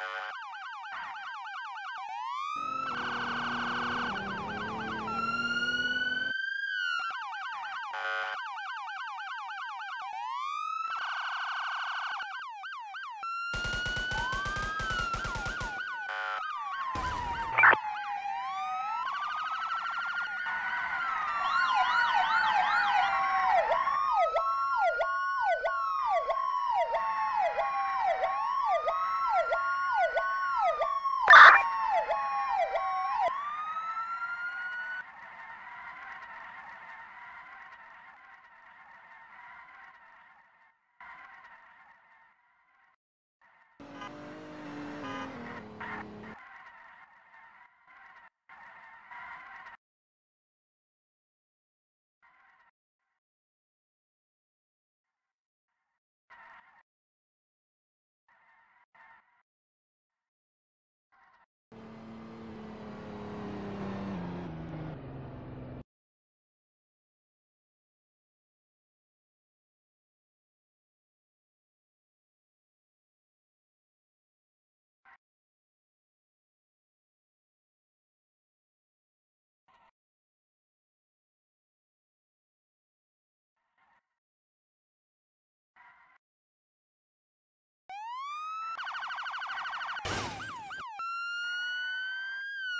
Thank you.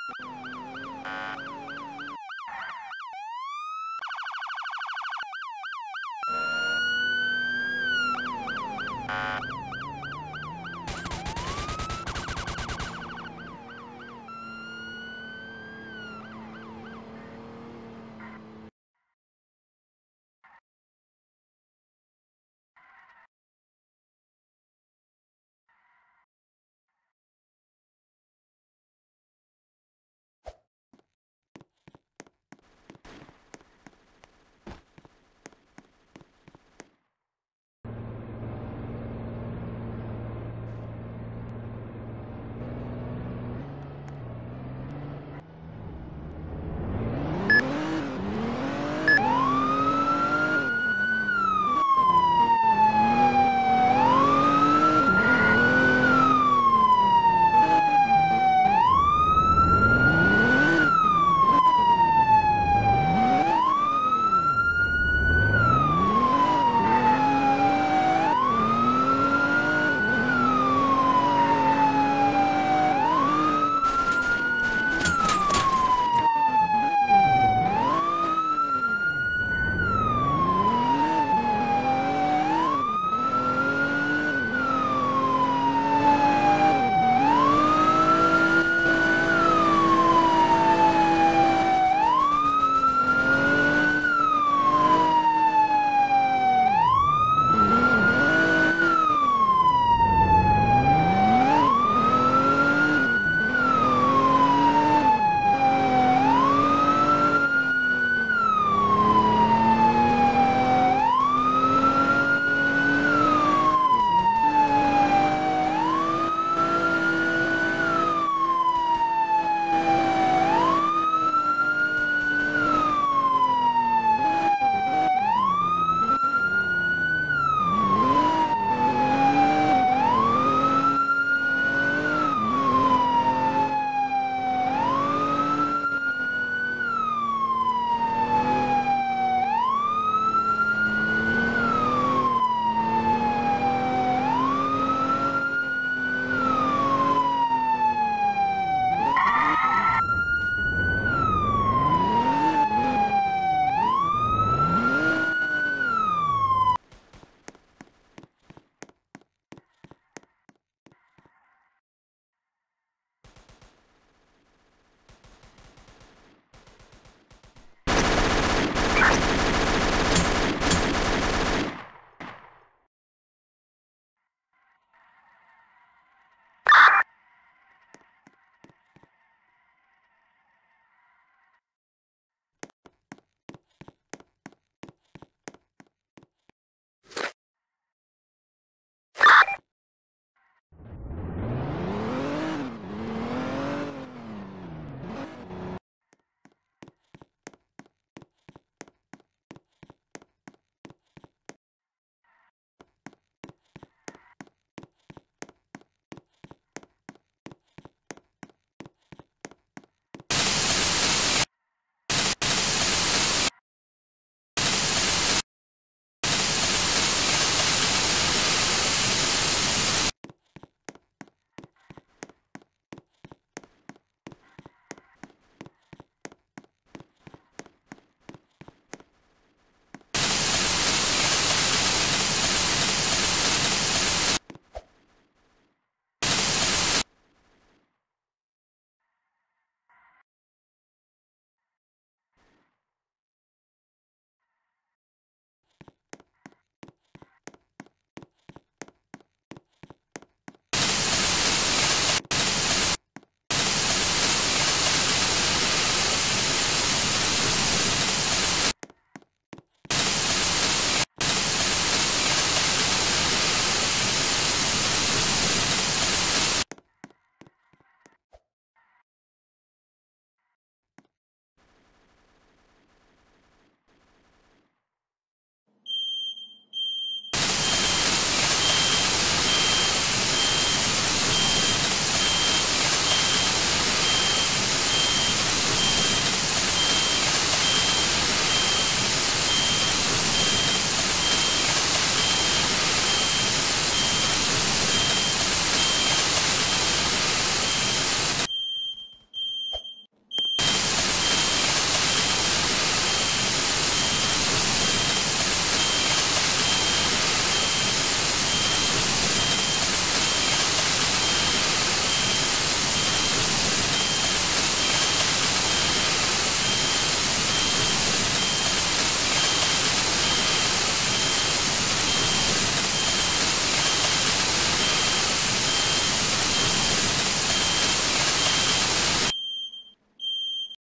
you